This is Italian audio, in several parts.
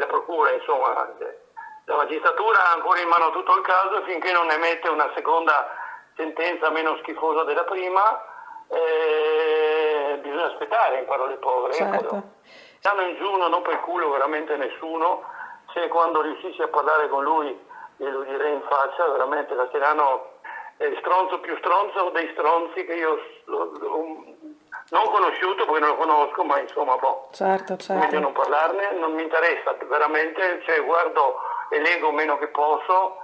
la procura, insomma, la magistratura ha ancora in mano tutto il caso finché non emette una seconda sentenza meno schifosa della prima, eh, bisogna aspettare in parole povere. Certo. Stanno in giù, non per culo veramente nessuno, se quando riuscissi a parlare con lui glielo direi in faccia, veramente la è il stronzo più stronzo dei stronzi che io non conosciuto perché non lo conosco, ma insomma, boh, certo, certo. meglio non parlarne, non mi interessa veramente, cioè guardo e leggo meno che posso,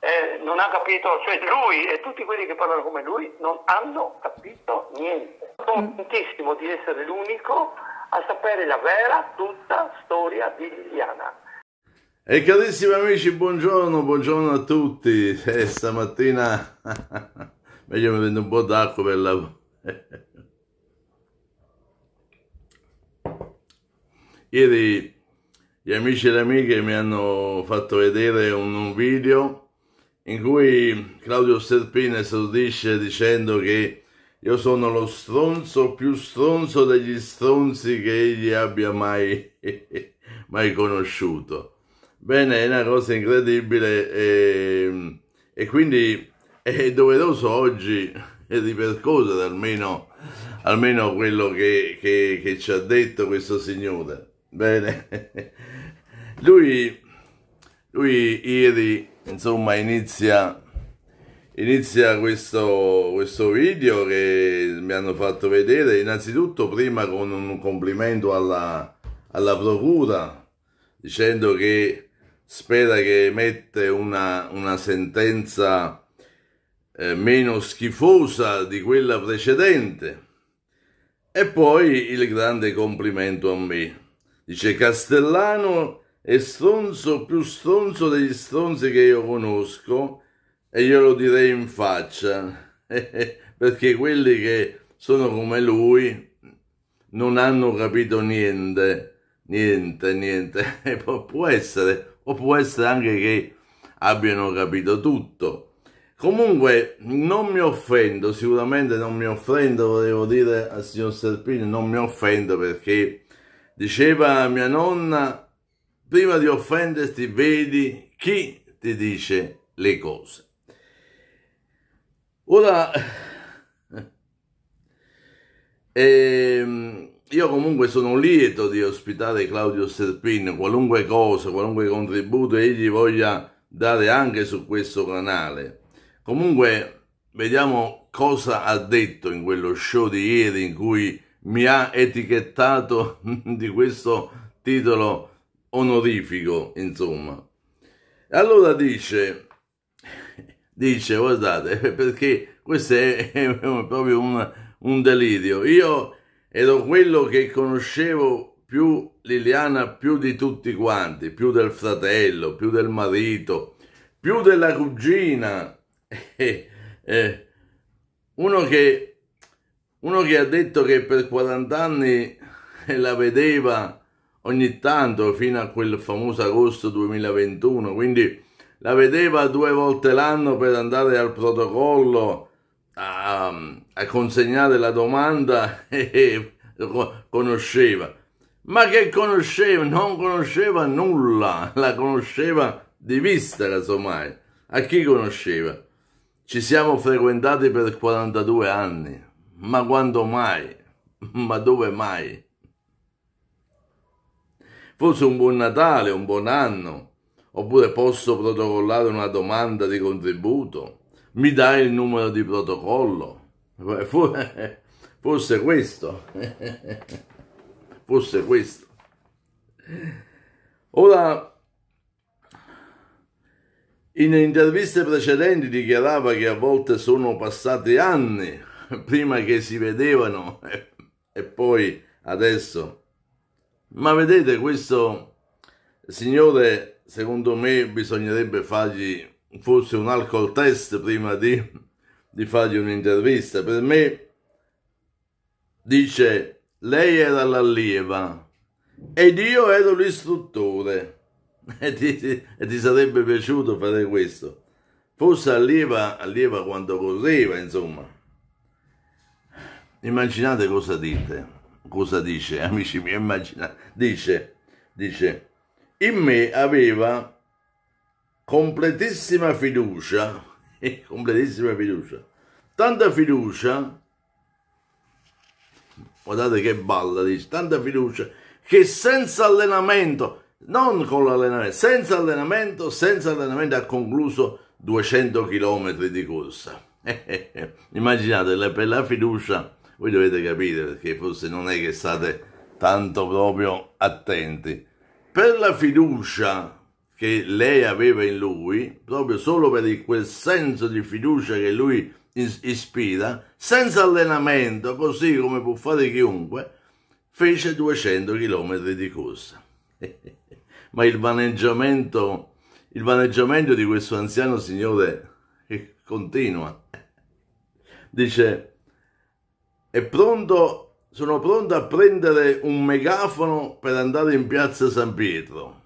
eh, non ha capito, cioè lui e tutti quelli che parlano come lui non hanno capito niente. Sono Mm. contentissimo di essere l'unico a sapere la vera, tutta storia di Liliana. E carissimi amici, buongiorno, buongiorno a tutti. Eh, stamattina meglio mi prendo un po' d'acqua per la... Ieri gli amici e le amiche mi hanno fatto vedere un, un video in cui Claudio Serpini esordisce dicendo che io sono lo stronzo più stronzo degli stronzi che egli abbia mai, mai conosciuto. Bene, è una cosa incredibile e, e quindi è doveroso oggi ripercorrere almeno, almeno quello che, che, che ci ha detto questo signore. Bene, lui, lui ieri insomma inizia, inizia questo, questo video che mi hanno fatto vedere innanzitutto prima con un complimento alla, alla procura dicendo che spera che emette una, una sentenza eh, meno schifosa di quella precedente. E poi il grande complimento a me dice Castellano è stronzo più stronzo degli stronzi che io conosco e io lo direi in faccia. Perché quelli che sono come lui non hanno capito niente niente niente. Può essere o può essere anche che abbiano capito tutto. Comunque non mi offendo sicuramente non mi offendo volevo dire al signor Serpini non mi offendo perché diceva mia nonna prima di offenderti vedi chi ti dice le cose. Ora, ehm, io comunque sono lieto di ospitare Claudio Serpini, qualunque cosa, qualunque contributo egli voglia dare anche su questo canale. Comunque, vediamo cosa ha detto in quello show di ieri in cui mi ha etichettato di questo titolo onorifico, insomma. Allora dice, dice, guardate, perché questo è, è proprio un, un, delirio. Io ero quello che conoscevo più Liliana più di tutti quanti, più del fratello, più del marito, più della cugina. Eh, eh, uno che, uno che ha detto che per 40 anni la vedeva ogni tanto fino a quel famoso agosto 2021, quindi la vedeva due volte l'anno per andare al protocollo a, a consegnare la domanda e conosceva. Ma che conosceva? Non conosceva nulla, la conosceva di vista casomai. A chi conosceva? Ci siamo frequentati per 42 anni, ma quando mai? Ma dove mai? Forse un buon Natale, un buon anno, oppure posso protocollare una domanda di contributo? Mi dai il numero di protocollo? Forse questo. Forse questo. Ora, in interviste precedenti dichiarava che a volte sono passati anni prima che si vedevano e poi adesso ma vedete, questo signore, secondo me, bisognerebbe fargli forse un alcol test prima di, di fargli un'intervista. Per me dice, lei era l'allieva ed io ero l'istruttore. E ti, e ti sarebbe piaciuto fare questo. Forse allieva, allieva quando correva, insomma. Immaginate cosa dite cosa dice, amici miei, immagina, dice, dice, in me aveva completissima fiducia, completissima fiducia, tanta fiducia, guardate che balla, dice, tanta fiducia, che senza allenamento, non con l'allenamento, senza allenamento, senza allenamento ha concluso 200 km di corsa. Immaginate, per la fiducia, voi dovete capire perché forse non è che state tanto proprio attenti. Per la fiducia che lei aveva in lui, proprio solo per quel senso di fiducia che lui ispira, senza allenamento, così come può fare chiunque, fece 200 km di corsa. Ma il vaneggiamento, il vaneggiamento di questo anziano signore continua. Dice, è pronto, sono pronto a prendere un megafono per andare in piazza San Pietro,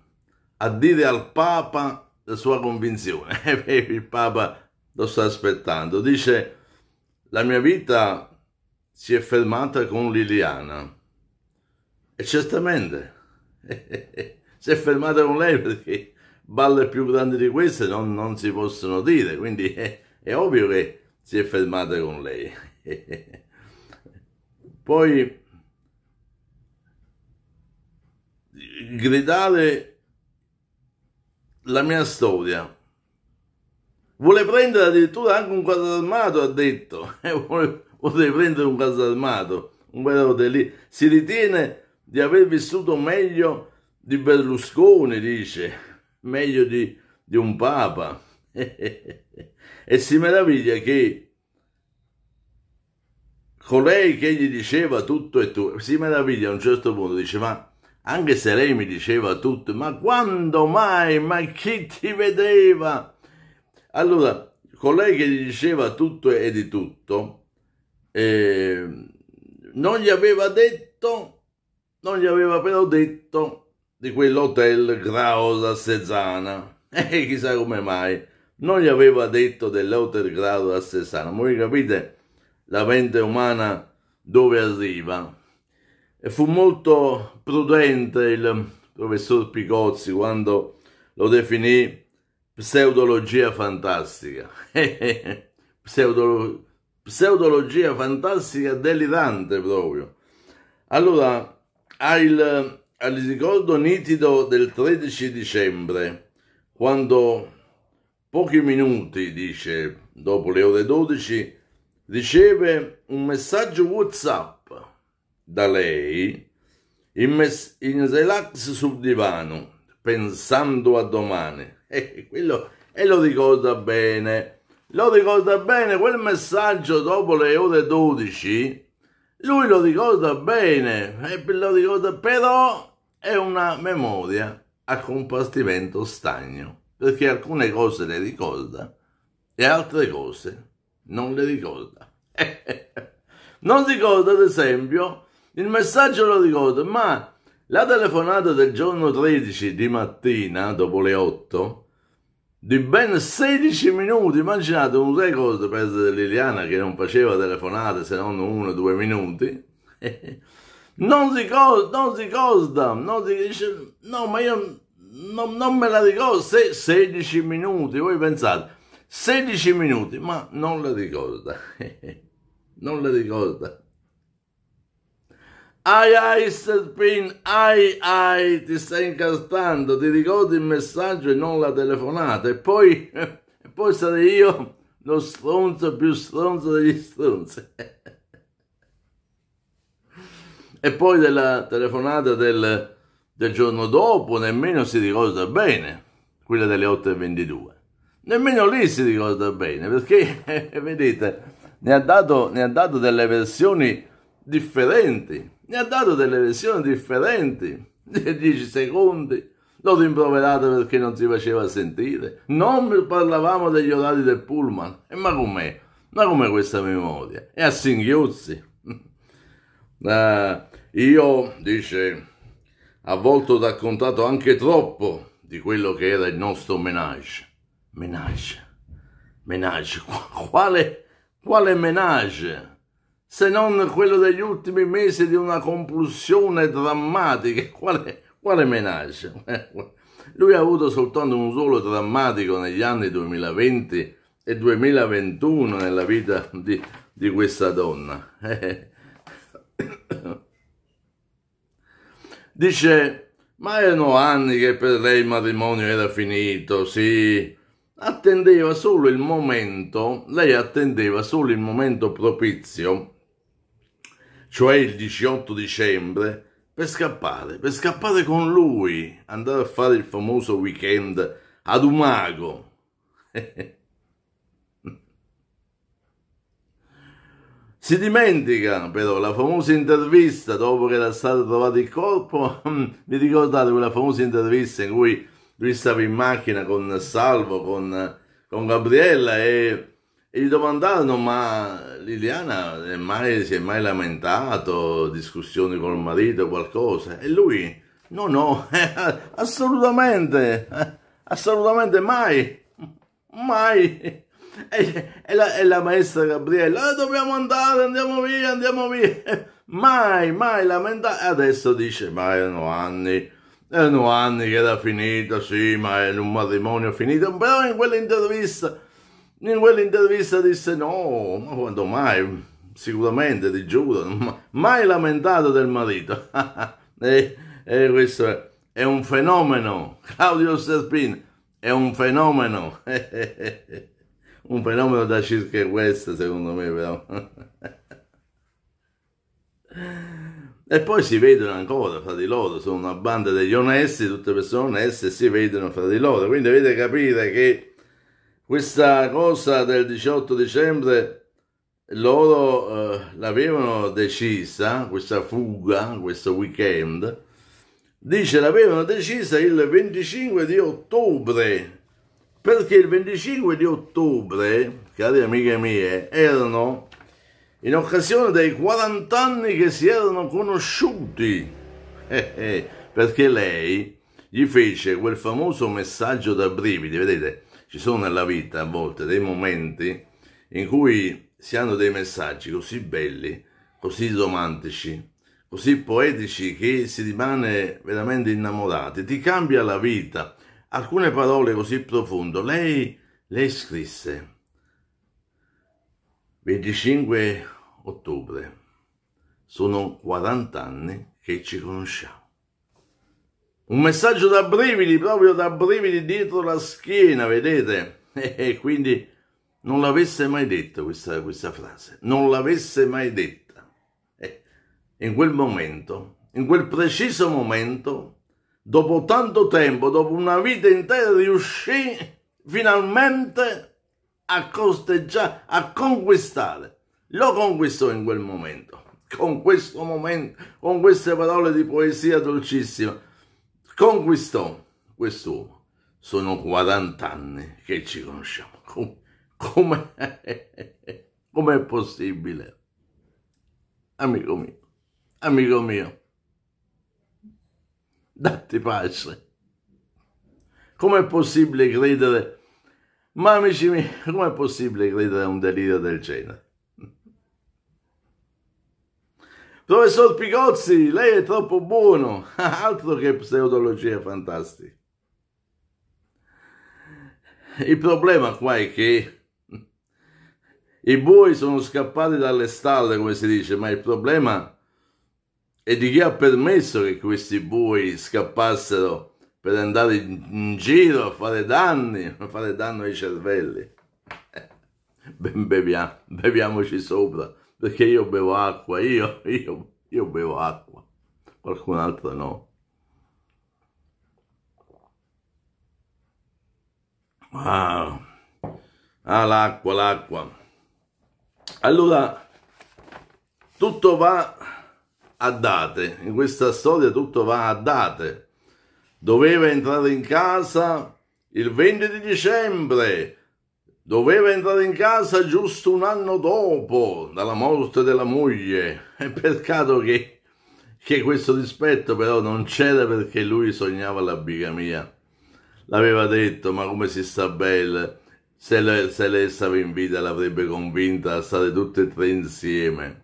a dire al Papa la sua convinzione. il Papa lo sta aspettando. Dice, la mia vita si è fermata con Liliana. E certamente si è fermata con lei perché balle più grandi di queste non, non si possono dire, quindi è, è, ovvio che si è fermata con lei. Poi gridare la mia storia. Vuole prendere addirittura anche un quadro armato, ha detto. vuole, vuole prendere un quadro armato, un vero lì. Si ritiene di aver vissuto meglio di Berlusconi, dice, meglio di, di un papa. e si meraviglia che colei che gli diceva tutto e tu, si meraviglia a un certo punto, dice, ma anche se lei mi diceva tutto, ma quando mai, ma chi ti vedeva? Allora, colei che gli diceva tutto e di tutto, eh, non gli aveva detto non gli aveva però detto di quell'hotel Graus a Sezana. E chissà come mai non gli aveva detto dell'hotel Graus a Sezana. Ma voi capite la mente umana dove arriva. E fu molto prudente il professor Picozzi quando lo definì pseudologia fantastica. Pseudolo, pseudologia fantastica delirante proprio. Allora, ha il, ha il ricordo nitido del 13 dicembre, quando pochi minuti, dice, dopo le ore 12, riceve un messaggio WhatsApp da lei in, mes- in relax sul divano, pensando a domani. E, quello, e lo ricorda bene. Lo ricorda bene quel messaggio dopo le ore 12 lui lo ricorda bene, eh, lo ricorda, però è una memoria a compartimento stagno, perché alcune cose le ricorda e altre cose non le ricorda. non ricorda, ad esempio, il messaggio lo ricorda, ma la telefonata del giorno 13 di mattina, dopo le 8, di ben 16 minuti. Immaginate un record per Liliana che non faceva telefonate se non uno o due minuti. non ricorda, non ricorda, non dice, no, ma io non, non me la ricordo. Se, 16 minuti, voi pensate, 16 minuti, ma non la ricorda. non la ricorda. Ai ai Serpin, ai ai, ti stai incastando, ti ricordi il messaggio e non la telefonata e poi, e poi sarei io lo stronzo più stronzo degli stronzi. e poi della telefonata del, del giorno dopo nemmeno si ricorda bene, quella delle 8.22. Nemmeno lì si ricorda bene perché, vedete, ne ha dato, ne ha dato delle versioni differenti ne ha dato delle versioni differenti, 10 secondi, l'ho rimproverato perché non si faceva sentire, non parlavamo degli orari del pullman, e ma com'è? Ma come questa memoria? È a singhiozzi. Uh, io, dice, a volte ho raccontato anche troppo di quello che era il nostro menage. Menage? Menage? Quale, quale menage? se non quello degli ultimi mesi di una compulsione drammatica. Quale, quale menage? Lui ha avuto soltanto un ruolo drammatico negli anni 2020 e 2021 nella vita di, di questa donna. Dice, ma erano anni che per lei il matrimonio era finito, sì. Attendeva solo il momento, lei attendeva solo il momento propizio, cioè il 18 dicembre, per scappare, per scappare con lui, andare a fare il famoso weekend ad Umago. Si dimentica però la famosa intervista dopo che era stato trovato il corpo. Vi ricordate quella famosa intervista in cui lui stava in macchina con Salvo, con, con Gabriella e, e, gli domandarono ma Liliana è mai, si è mai lamentato, discussioni col marito, qualcosa? E lui no, no, assolutamente, assolutamente mai, mai. E, e, la, e la, maestra Gabriella, eh, dobbiamo andare, andiamo via, andiamo via. Mai, mai lamentare. Adesso dice, ma erano anni, erano anni che era finito, sì, ma era un matrimonio finito. Però in quell'intervista, in quell'intervista disse, no, ma quando mai? Sicuramente, ti giuro, mai lamentato del marito. e, e questo è, è un fenomeno, Claudio Serpin, è un fenomeno. un fenomeno da circa West secondo me però e poi si vedono ancora fra di loro sono una banda degli onesti tutte persone oneste si vedono fra di loro. Quindi dovete capire che questa cosa del 18 dicembre loro eh, l'avevano decisa questa fuga questo weekend. Dice l'avevano decisa il 25 di ottobre. Perché il 25 di ottobre, cari amiche mie, erano in occasione dei 40 anni che si erano conosciuti, eh, eh, perché lei gli fece quel famoso messaggio da brividi, vedete, ci sono nella vita a volte dei momenti in cui si hanno dei messaggi così belli, così romantici, così poetici che si rimane veramente innamorati, ti cambia la vita, alcune parole così profonde. Lei, lei scrisse 25 ottobre, sono 40 anni che ci conosciamo. Un messaggio da brividi, proprio da brividi dietro la schiena, vedete? E quindi non l'avesse mai detto questa, questa frase, non l'avesse mai detta. E in quel momento, in quel preciso momento, dopo tanto tempo, dopo una vita intera, riuscì finalmente a costeggiare, a conquistare. Lo conquistò in quel momento, con questo momento, con queste parole di poesia dolcissima. Conquistò quest'uomo. Sono 40 anni che ci conosciamo. Come, come è possibile? Amico mio, amico mio, datti pace. Com'è possibile credere? Ma amici miei, com'è possibile credere a un delirio del genere? Professor Picozzi, lei è troppo buono, altro che pseudologia fantastica. Il problema qua è che i buoi sono scappati dalle stalle, come si dice, ma il problema è di chi ha permesso che questi bui scappassero per andare in giro a fare danni, a fare danno ai cervelli. Ben beviamo, beviamoci sopra, perché io bevo acqua, io, io, io bevo acqua, qualcun altro no. Ah, ah l'acqua, l'acqua. Allora, tutto va a date, in questa storia tutto va a date. Doveva entrare in casa il 20 di dicembre, doveva entrare in casa giusto un anno dopo dalla morte della moglie. È peccato che, che questo rispetto però non c'era perché lui sognava la bigamia. L'aveva detto, ma come si sta bene, se lei, se lei stava in vita l'avrebbe convinta a stare tutte e tre insieme.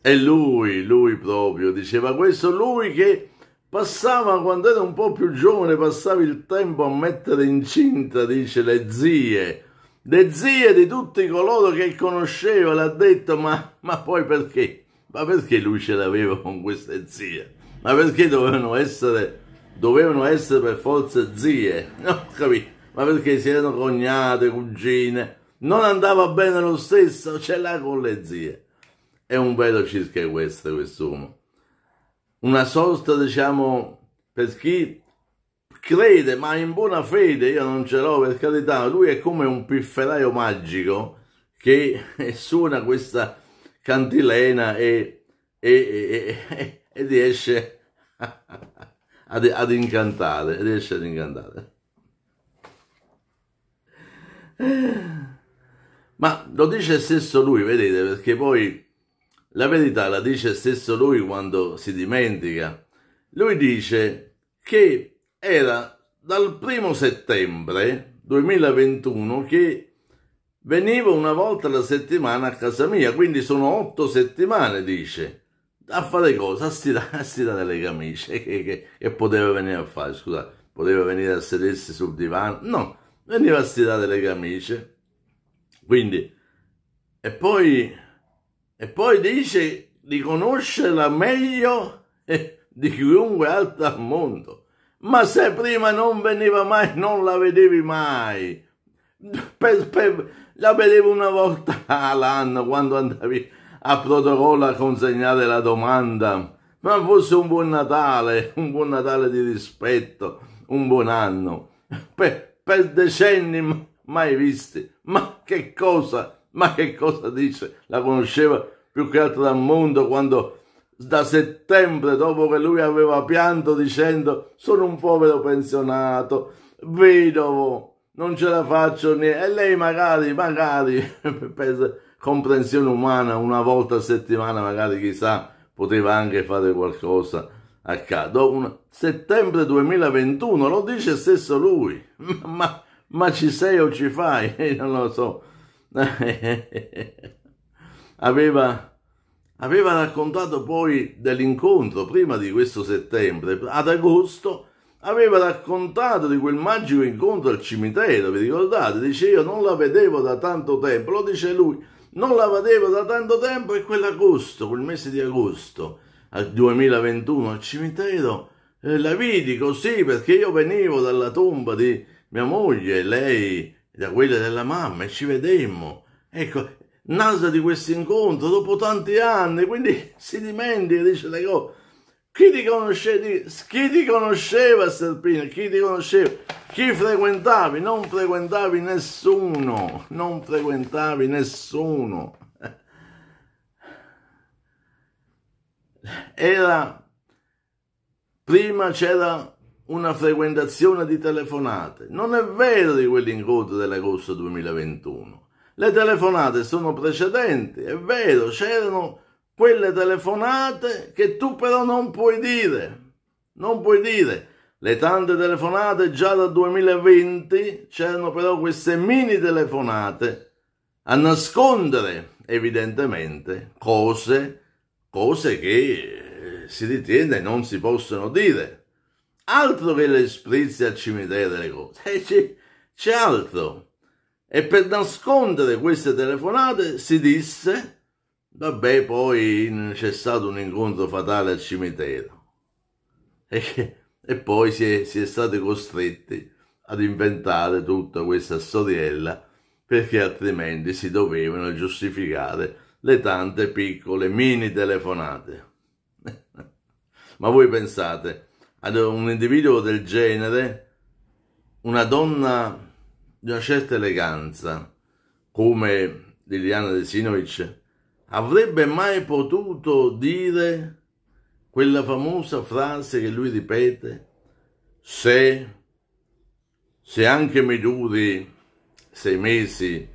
E lui, lui proprio, diceva questo, lui che passava quando era un po' più giovane, passava il tempo a mettere incinta, dice, le zie, le zie di tutti coloro che conosceva, l'ha detto, ma, ma poi perché? Ma perché lui ce l'aveva con queste zie? Ma perché dovevano essere, dovevano essere per forza zie? No, capito? Ma perché si erano cognate, cugine? Non andava bene lo stesso, ce l'ha con le zie. È un vero circa questo, quest'uomo. Una sorta, diciamo, per chi crede, ma in buona fede, io non ce l'ho per carità, lui è come un pifferaio magico che suona questa cantilena e, e, e, e riesce ad, ad, incantare, riesce ad incantare. Ma lo dice stesso lui, vedete, perché poi la verità la dice stesso lui quando si dimentica. Lui dice che era dal primo settembre 2021 che veniva una volta alla settimana a casa mia, quindi sono otto settimane, dice, a fare cosa? A stirare, a stirare le camicie, che, che, che, poteva venire a fare, scusate, poteva venire a sedersi sul divano, no, veniva a stirare le camicie, quindi, e poi, e poi dice di conoscerla meglio di chiunque altro al mondo. Ma se prima non veniva mai, non la vedevi mai. Per, per, la vedevo una volta all'anno quando andavi a protocollo a consegnare la domanda. Ma fosse un buon Natale, un buon Natale di rispetto, un buon anno. Per, per decenni mai visti. Ma che cosa, ma che cosa dice? La conosceva più che altro dal mondo quando da settembre, dopo che lui aveva pianto dicendo sono un povero pensionato, vedovo, non ce la faccio niente. E lei magari, magari, per comprensione umana, una volta a settimana, magari chissà, poteva anche fare qualcosa a caso. Settembre 2021, lo dice stesso lui. Ma, ma ci sei o ci fai? non lo so. aveva aveva raccontato poi dell'incontro prima di questo settembre, ad agosto, aveva raccontato di quel magico incontro al cimitero, vi ricordate? Dice io non la vedevo da tanto tempo, lo dice lui, non la vedevo da tanto tempo e quell'agosto, quel mese di agosto, al 2021 al cimitero, eh, la vidi così perché io venivo dalla tomba di mia moglie lei da quella della mamma e ci vedemmo. Ecco, nasa di questo incontro dopo tanti anni, quindi si dimentica, dice le cose. Chi ti, conosce, chi ti conosceva Serpina? Chi ti conosceva? Chi frequentavi? Non frequentavi nessuno, non frequentavi nessuno. Era, prima c'era una frequentazione di telefonate. Non è vero di quell'incontro dell'agosto 2021. Le telefonate sono precedenti, è vero, c'erano quelle telefonate che tu però non puoi dire. Non puoi dire. Le tante telefonate già dal 2020 c'erano però queste mini telefonate a nascondere evidentemente cose, cose che si ritiene non si possono dire. Altro che le sprizze al cimitero delle cose. Eh, c'è, c'è altro. E per nascondere queste telefonate si disse, vabbè, poi c'è stato un incontro fatale al cimitero. E, e poi si è, si è stati costretti ad inventare tutta questa storiella perché altrimenti si dovevano giustificare le tante piccole mini telefonate. Ma voi pensate, ad un individuo del genere, una donna di una certa eleganza, come Liliana Desinovic, avrebbe mai potuto dire quella famosa frase che lui ripete, se, se anche mi duri sei mesi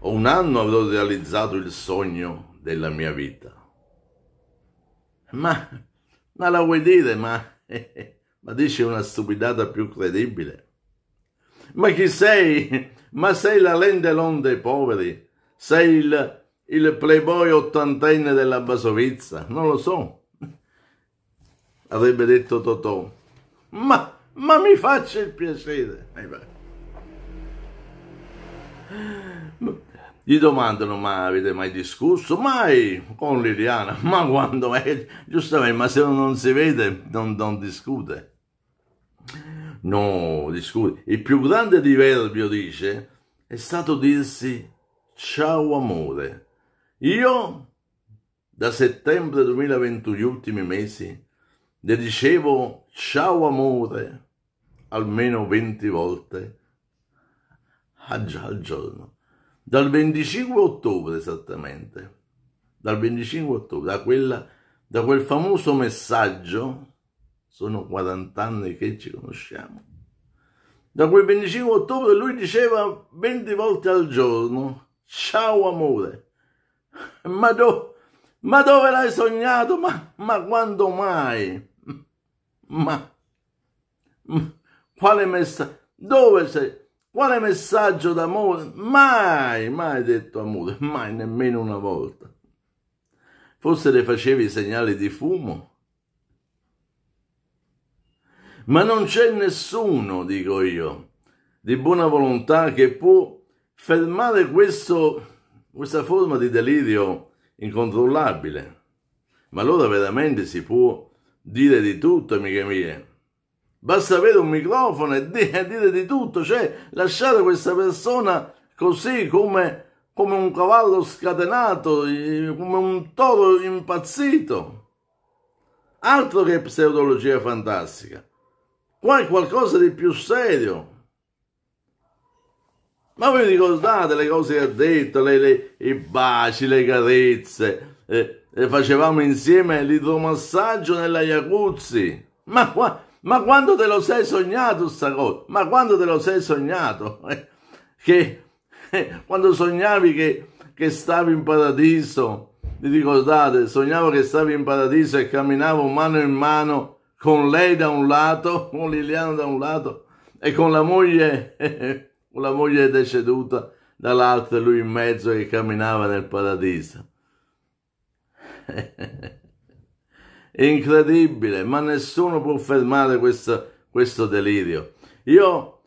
o un anno avrò realizzato il sogno della mia vita. Ma, ma la vuoi dire, ma, ma dice una stupidata più credibile. Ma chi sei? Ma sei la Lendelon dei poveri? Sei il, il playboy ottantenne della Basovizza? Non lo so. avrebbe detto Totò. Ma, ma mi faccia il piacere. Gli domandano, ma avete mai discusso? Mai con Liliana. Ma quando è? Giustamente, ma se non si vede, non, non discute. No, discute. Il più grande diverbio, dice, è stato dirsi ciao amore. Io, da settembre 2021, gli ultimi mesi, le dicevo ciao amore almeno 20 volte ah al giorno. Dal 25 ottobre esattamente, dal 25 ottobre, da, quella, da quel famoso messaggio, sono 40 anni che ci conosciamo, da quel 25 ottobre lui diceva 20 volte al giorno, ciao amore, ma, do, ma dove l'hai sognato? Ma, ma quando mai? Ma, ma quale messaggio? Dove sei? Quale messaggio d'amore? Mai, mai detto amore, mai, nemmeno una volta. Forse le facevi segnali di fumo? Ma non c'è nessuno, dico io, di buona volontà che può fermare questo, questa forma di delirio incontrollabile. Ma allora veramente si può dire di tutto, amiche mie. Basta avere un microfono e dire di tutto, cioè lasciare questa persona così come, come un cavallo scatenato, come un toro impazzito. Altro che pseudologia fantastica. Qua è qualcosa di più serio. Ma vi ricordate le cose che ha detto, le, le, i baci, le carezze, eh, facevamo insieme l'idromassaggio nella Iacuzzi. Ma, qua, ma quando te lo sei sognato sta cosa? Ma quando te lo sei sognato? Che eh, quando sognavi che, che stavi in paradiso, vi ricordate? Sognavo che stavi in paradiso e camminavo mano in mano con lei da un lato, con Liliana da un lato e con la moglie, con la moglie deceduta dall'altro e lui in mezzo che camminava nel paradiso. È incredibile, ma nessuno può fermare questo, questo delirio. Io,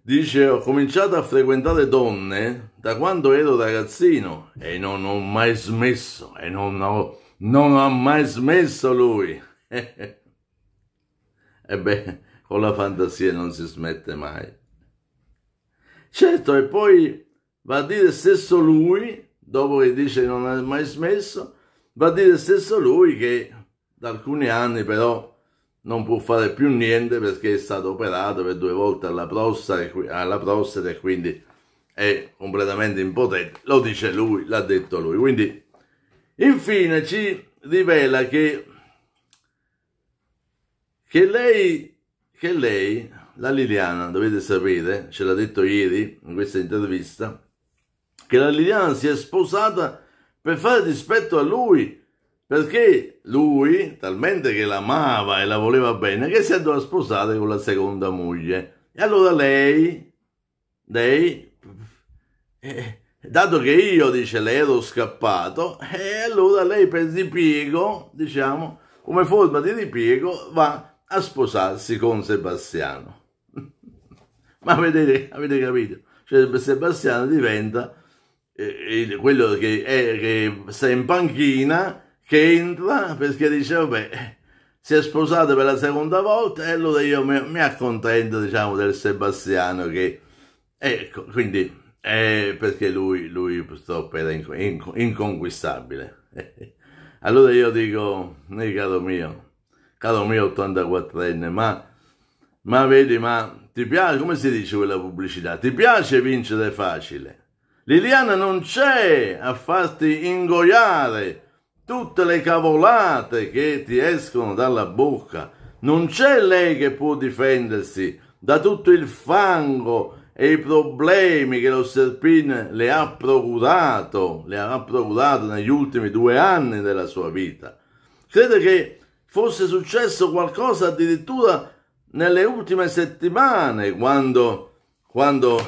dice, ho cominciato a frequentare donne da quando ero ragazzino e non ho mai smesso, e non, ho, non ha mai smesso lui. e beh, con la fantasia non si smette mai. Certo, e poi va a dire stesso lui, dopo che dice non ha mai smesso, va a dire stesso lui che da alcuni anni però non può fare più niente perché è stato operato per due volte alla prostata, alla prostata e quindi è completamente impotente. Lo dice lui, l'ha detto lui. Quindi, infine, ci rivela che, che, lei, che lei, la Liliana, dovete sapere, ce l'ha detto ieri in questa intervista, che la Liliana si è sposata per fare dispetto a lui perché lui, talmente che l'amava e la voleva bene, che si andò a sposare con la seconda moglie. E allora lei, lei, eh, dato che io, dice, le ero scappato, e eh, allora lei per ripiego, diciamo, come forma di ripiego, va a sposarsi con Sebastiano. Ma avete, avete capito? Cioè Sebastiano diventa eh, quello che, è, che sta in panchina che entra perché dice vabbè si è sposato per la seconda volta e allora io mi, mi accontento diciamo del Sebastiano che ecco quindi eh, perché lui, lui purtroppo era inc- inc- inconquistabile. Allora io dico eh, caro mio caro mio 84enne ma ma vedi ma ti piace come si dice quella pubblicità? Ti piace vincere facile? Liliana non c'è a farti ingoiare tutte le cavolate che ti escono dalla bocca. Non c'è lei che può difendersi da tutto il fango e i problemi che lo Serpin le ha procurato, le ha procurato negli ultimi due anni della sua vita. Crede che fosse successo qualcosa addirittura nelle ultime settimane, quando, quando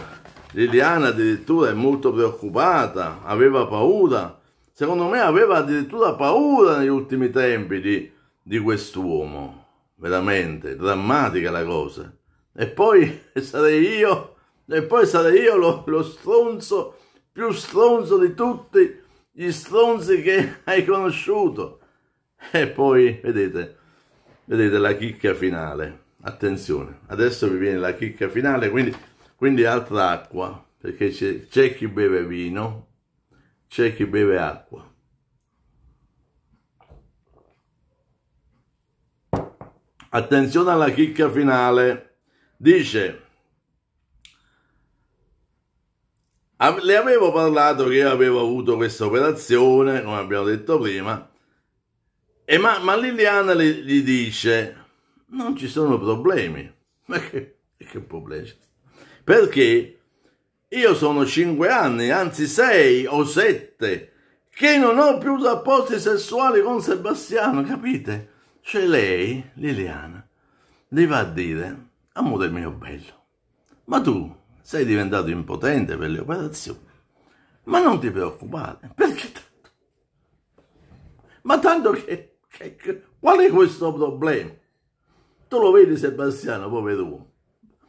Liliana addirittura è molto preoccupata, aveva paura secondo me aveva addirittura paura negli ultimi tempi di, di quest'uomo. veramente drammatica la cosa. E poi sarei io, e poi sarei io lo, lo stronzo, più stronzo di tutti gli stronzi che hai conosciuto. E poi, vedete, vedete la chicca finale. Attenzione, adesso vi viene la chicca finale, quindi, quindi altra acqua, perché c'è chi beve vino, c'è chi beve acqua. Attenzione alla chicca finale. Dice, le avevo parlato che io avevo avuto questa operazione, come abbiamo detto prima, e ma, ma Liliana gli, gli, dice, non ci sono problemi. Ma che, che problemi? Perché io sono cinque anni, anzi sei o sette, che non ho più rapporti sessuali con Sebastiano, capite? Cioè lei, Liliana, gli va a dire, amore mio bello, ma tu sei diventato impotente per le operazioni, ma non ti preoccupare, perché tanto? Ma tanto che, che, che qual è questo problema? Tu lo vedi Sebastiano, povero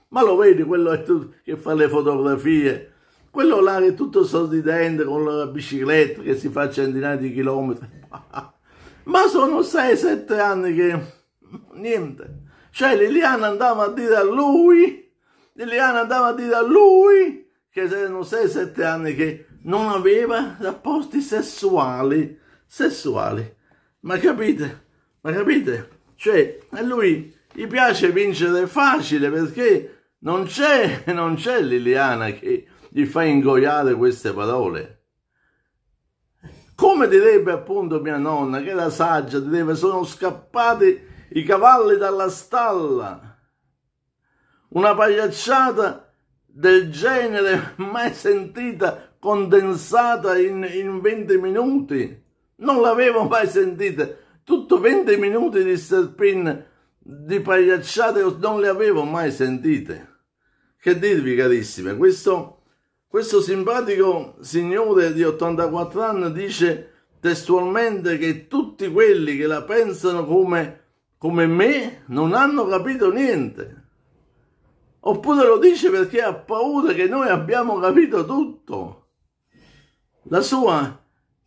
ma lo vedi quello che fa le fotografie, quello là che è tutto sorridente con la bicicletta che si fa centinaia di chilometri. Ma sono 6-7 anni che niente. Cioè Liliana andava a dire a lui, Liliana andava a dire a lui che erano 6-7 anni che non aveva rapporti sessuali, sessuali. Ma capite? Ma capite? Cioè, a lui gli piace vincere facile perché non c'è, non c'è Liliana che gli fa ingoiare queste parole. Come direbbe appunto mia nonna, che era saggia, direbbe sono scappati i cavalli dalla stalla. Una pagliacciata del genere mai sentita condensata in, in 20 minuti. Non l'avevo mai sentita. Tutto 20 minuti di Serpin di pagliacciate non le avevo mai sentite. Che dirvi carissime, questo, questo simpatico signore di 84 anni dice testualmente che tutti quelli che la pensano come, come me non hanno capito niente. Oppure lo dice perché ha paura che noi abbiamo capito tutto. La sua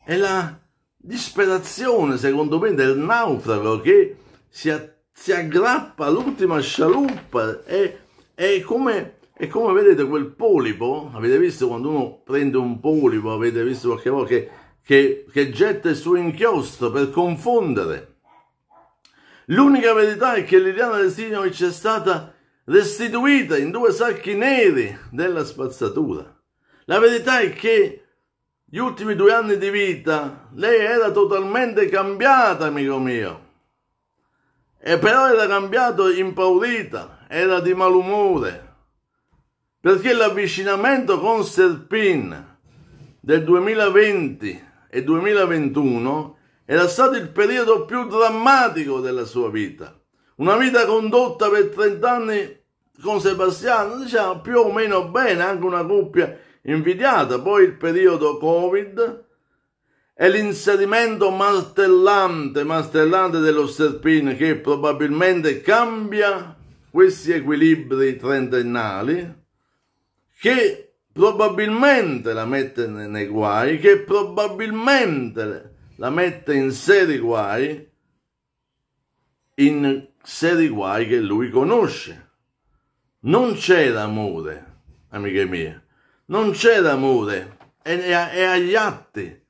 è la disperazione, secondo me, del naufrago che si, si aggrappa all'ultima scialuppa. È, è come è come vedete quel polipo, avete visto quando uno prende un polipo, avete visto qualche volta che, che, che getta il suo inchiostro per confondere. L'unica verità è che Liliana Restinovic è stata restituita in due sacchi neri della spazzatura. La verità è che gli ultimi due anni di vita lei era totalmente cambiata, amico mio. E però era cambiato impaurita, era di malumore perché l'avvicinamento con Serpin del 2020 e 2021 era stato il periodo più drammatico della sua vita. Una vita condotta per 30 anni con Sebastiano, diciamo più o meno bene, anche una coppia invidiata. Poi il periodo Covid e l'inserimento martellante, martellante dello Serpin che probabilmente cambia questi equilibri trentennali che probabilmente la mette nei guai, che probabilmente la mette in seri guai, in seri guai che lui conosce. Non c'era amore, amiche mie, non c'era amore, è, è, è agli atti.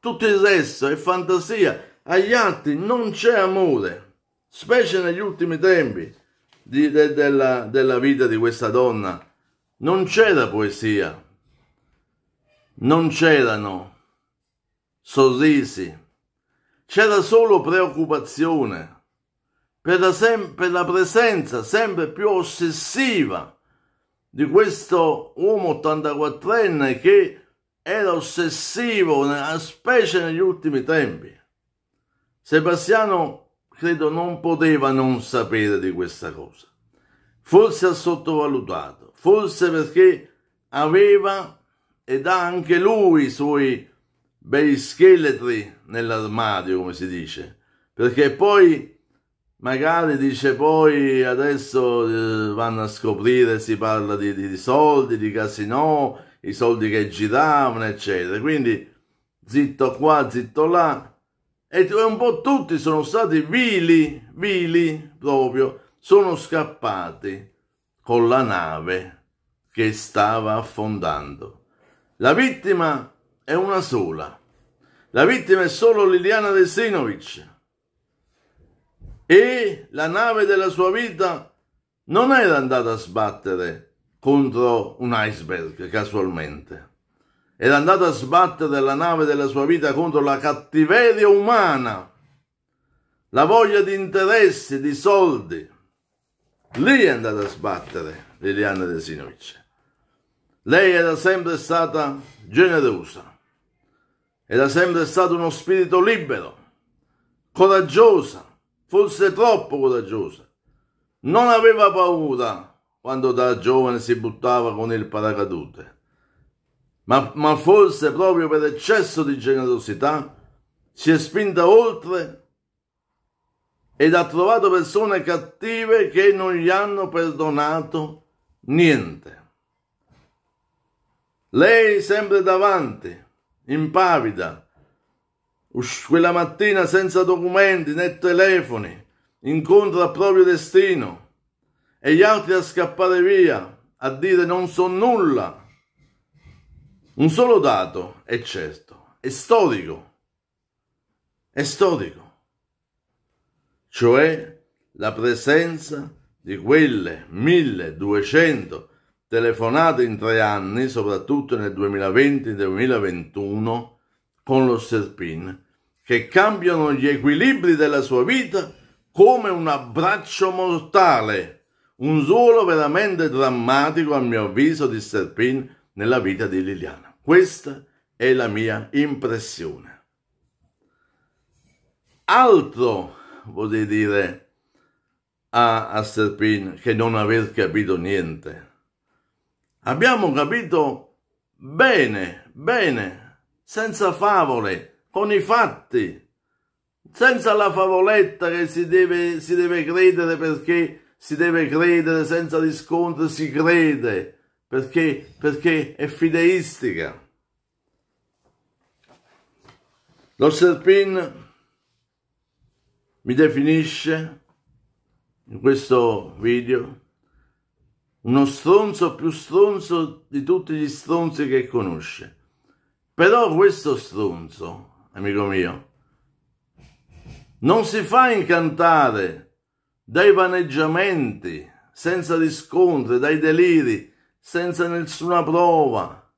Tutto il resto è fantasia, agli atti non c'è amore, specie negli ultimi tempi di, de, della, della vita di questa donna non c'era poesia, non c'erano sorrisi, c'era solo preoccupazione per la, per la presenza sempre più ossessiva di questo uomo 84enne che era ossessivo, specie negli ultimi tempi. Sebastiano credo non poteva non sapere di questa cosa. Forse ha sottovalutato forse perché aveva ed ha anche lui i suoi bei scheletri nell'armadio, come si dice, perché poi magari dice poi adesso eh, vanno a scoprire, si parla di, di, di soldi, di casino, i soldi che giravano, eccetera. Quindi zitto qua, zitto là. E un po' tutti sono stati vili, vili proprio, sono scappati con la nave che stava affondando. La vittima è una sola. La vittima è solo Liliana Desinovic. E la nave della sua vita non era andata a sbattere contro un iceberg casualmente. Era andata a sbattere la nave della sua vita contro la cattiveria umana, la voglia di interessi, di soldi. Lì è andata a sbattere Liliana Desinovic. Lei era sempre stata generosa, era sempre stato uno spirito libero, coraggiosa, forse troppo coraggiosa. Non aveva paura quando da giovane si buttava con il paracadute, ma, ma forse proprio per eccesso di generosità si è spinta oltre ed ha trovato persone cattive che non gli hanno perdonato niente. Lei sempre davanti, impavida, quella mattina senza documenti né telefoni, incontra il proprio destino e gli altri a scappare via, a dire non so nulla. Un solo dato è certo, è storico, è storico, cioè la presenza di quelle 1200 telefonate in tre anni, soprattutto nel 2020 e 2021, con lo Serpin, che cambiano gli equilibri della sua vita come un abbraccio mortale, un suolo veramente drammatico a mio avviso di Serpin nella vita di Liliana. Questa è la mia impressione. Altro, vorrei dire, a, a Serpin che non aver capito niente Abbiamo capito bene, bene, senza favole, con i fatti, senza la favoletta che si deve, si deve credere perché si deve credere, senza riscontro si crede, perché, perché è fideistica. Lo Serpin mi definisce in questo video uno stronzo più stronzo di tutti gli stronzi che conosce. Però questo stronzo, amico mio, non si fa incantare dai vaneggiamenti, senza riscontri, dai deliri, senza nessuna prova,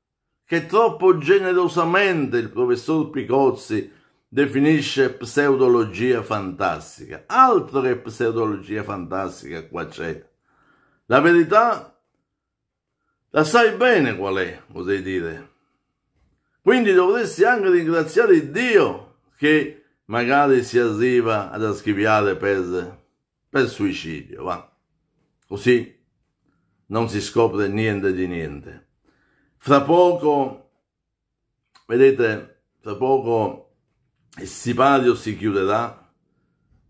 che troppo generosamente il professor Picozzi definisce pseudologia fantastica. Altro che pseudologia fantastica qua c'è. La verità la sai bene qual è, potrei dire. Quindi dovresti anche ringraziare Dio che magari si arriva ad archiviare per, per suicidio, va. Così non si scopre niente di niente. Fra poco, vedete, fra poco il sipario si chiuderà,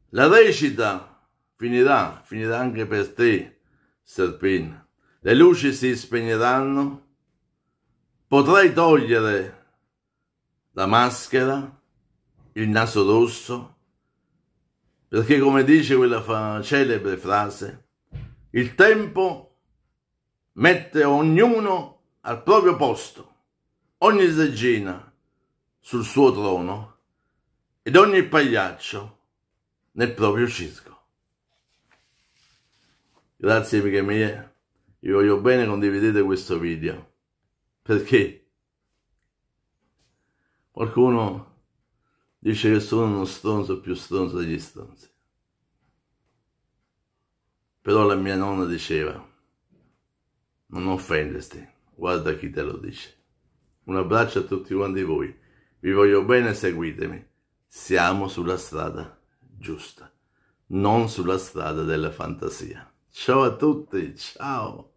la recita finirà, finirà anche per te, Serpin. Le luci si spegneranno. Potrai togliere la maschera, il naso rosso, perché come dice quella fa- celebre frase, il tempo mette ognuno al proprio posto, ogni regina sul suo trono ed ogni pagliaccio nel proprio circo. Grazie amiche mie, vi voglio bene, condividete questo video. Perché? Qualcuno dice che sono uno stronzo più stronzo degli stronzi. Però la mia nonna diceva, non offenderti, guarda chi te lo dice. Un abbraccio a tutti quanti voi, vi voglio bene, seguitemi. Siamo sulla strada giusta, non sulla strada della fantasia. Ciao a tutti, ciao!